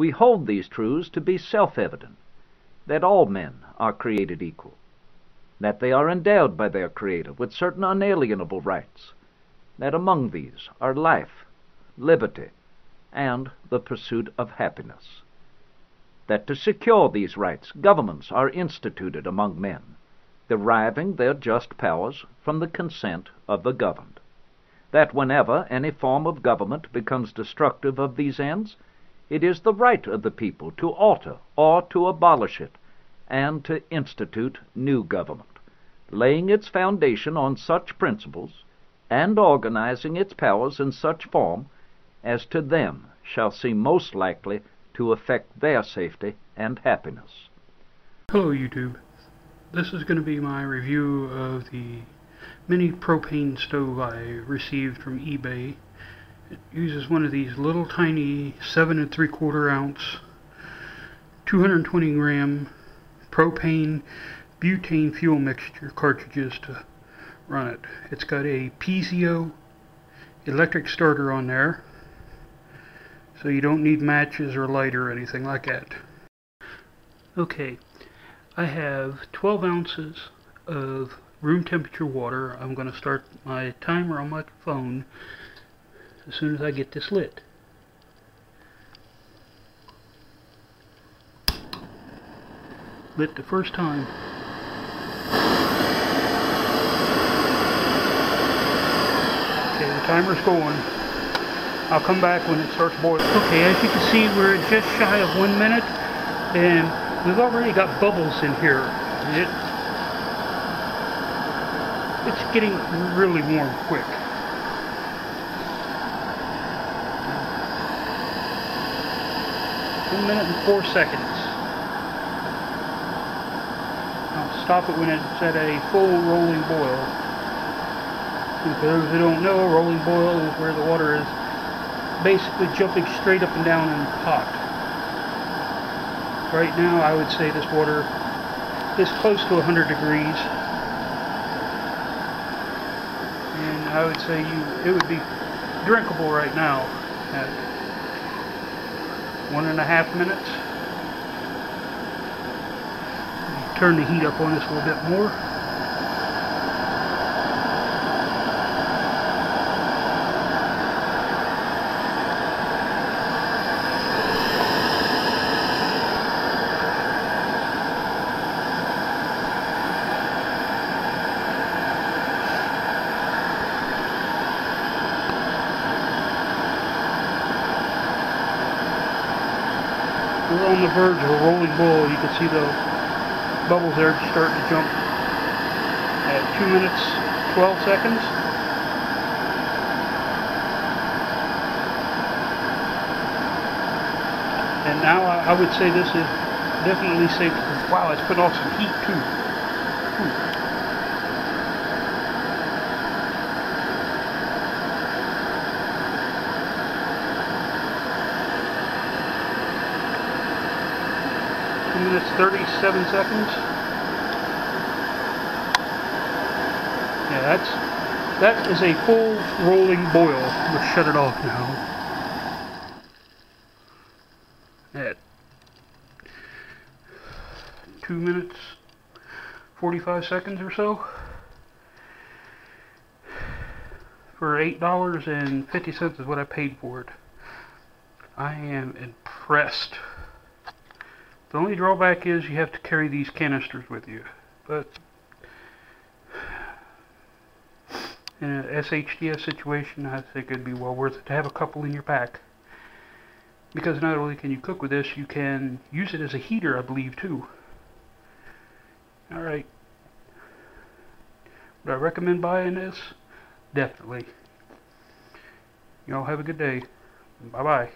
We hold these truths to be self evident that all men are created equal, that they are endowed by their Creator with certain unalienable rights, that among these are life, liberty, and the pursuit of happiness, that to secure these rights governments are instituted among men, deriving their just powers from the consent of the governed, that whenever any form of government becomes destructive of these ends, it is the right of the people to alter or to abolish it, and to institute new government, laying its foundation on such principles, and organizing its powers in such form as to them shall seem most likely to affect their safety and happiness. Hello YouTube. This is going to be my review of the mini propane stove I received from eBay. It uses one of these little tiny 7 and 3 quarter ounce 220 gram propane butane fuel mixture cartridges to run it. It's got a piezo electric starter on there so you don't need matches or light or anything like that. Okay, I have 12 ounces of room temperature water. I'm going to start my timer on my phone as soon as I get this lit. Lit the first time. Okay, the timer's going. I'll come back when it starts boiling. Okay, as you can see, we're just shy of one minute, and we've already got bubbles in here. It, it's getting really warm quick. One minute and four seconds. I'll stop it when it's at a full rolling boil. And for those who don't know, rolling boil is where the water is basically jumping straight up and down in the pot. Right now I would say this water is close to 100 degrees. And I would say you it would be drinkable right now one and a half minutes. Turn the heat up on this a little bit more. We're on the verge of a rolling boil. You can see the bubbles there starting to jump at 2 minutes 12 seconds. And now I, I would say this is definitely safe. Wow, it's put off some heat too. Minutes 37 seconds. Yeah, that's that is a full rolling boil. Let's shut it off now. At two minutes 45 seconds or so. For $8.50 is what I paid for it. I am impressed. The only drawback is you have to carry these canisters with you. But in a SHTF situation, I think it'd be well worth it to have a couple in your pack. Because not only can you cook with this, you can use it as a heater, I believe, too. Alright. Would I recommend buying this? Definitely. Y'all have a good day. Bye-bye.